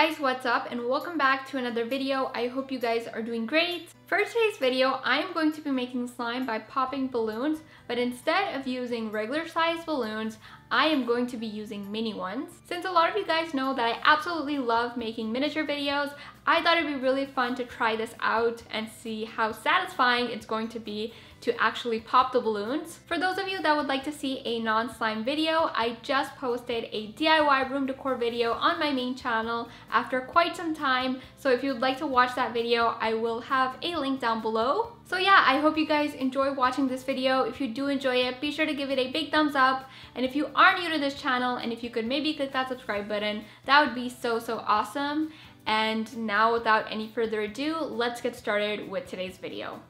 guys, what's up and welcome back to another video. I hope you guys are doing great. For today's video, I am going to be making slime by popping balloons, but instead of using regular sized balloons, I am going to be using mini ones. Since a lot of you guys know that I absolutely love making miniature videos, I thought it'd be really fun to try this out and see how satisfying it's going to be to actually pop the balloons. For those of you that would like to see a non-slime video, I just posted a DIY room decor video on my main channel after quite some time. So if you'd like to watch that video, I will have a link down below. So yeah, I hope you guys enjoy watching this video. If you do enjoy it, be sure to give it a big thumbs up. And if you are new to this channel and if you could maybe click that subscribe button, that would be so, so awesome. And now without any further ado, let's get started with today's video.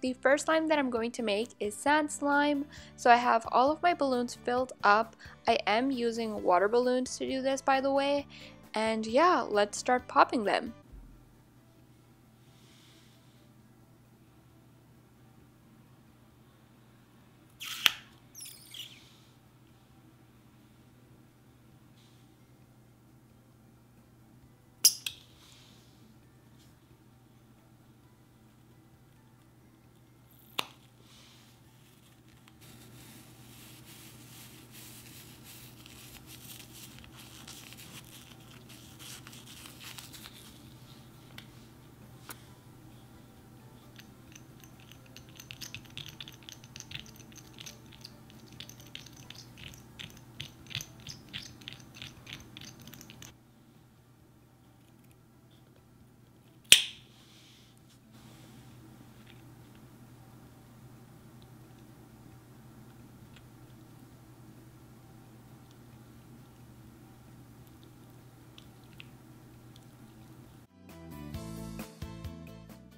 The first slime that I'm going to make is sand slime. So I have all of my balloons filled up. I am using water balloons to do this by the way. And yeah, let's start popping them.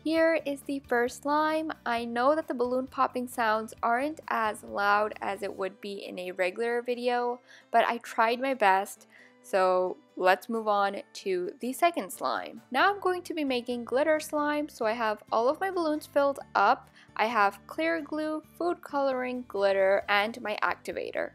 Here is the first slime. I know that the balloon popping sounds aren't as loud as it would be in a regular video, but I tried my best. So let's move on to the second slime. Now I'm going to be making glitter slime. So I have all of my balloons filled up. I have clear glue, food coloring, glitter, and my activator.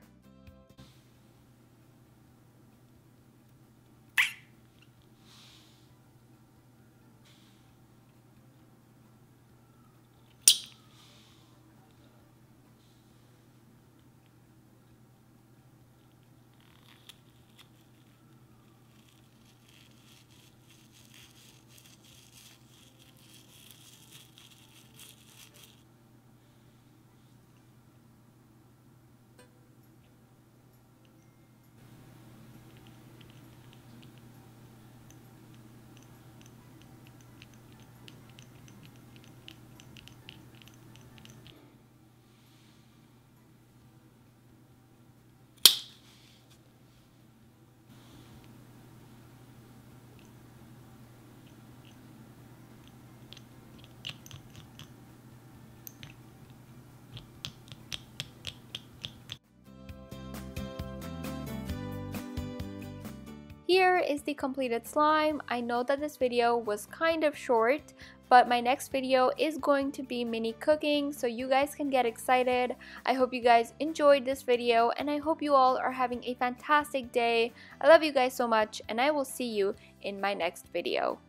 Here is the completed slime. I know that this video was kind of short, but my next video is going to be mini cooking so you guys can get excited. I hope you guys enjoyed this video and I hope you all are having a fantastic day. I love you guys so much and I will see you in my next video.